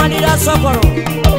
manira sọ̀kọ̀rọ̀.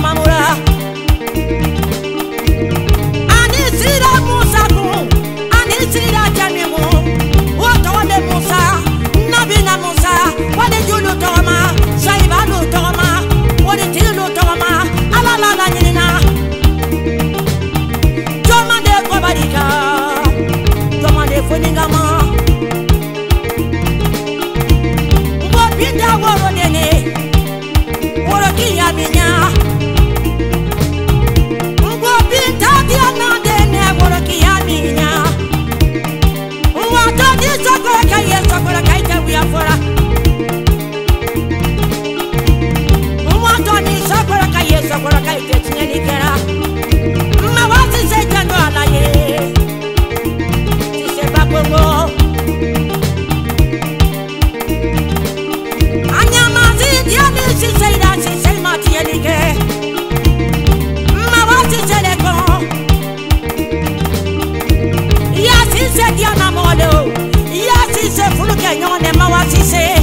Mamá. sise diya na mɔgɔ de o i y'a sise furu kɛ ɲɔgɔn de ma wa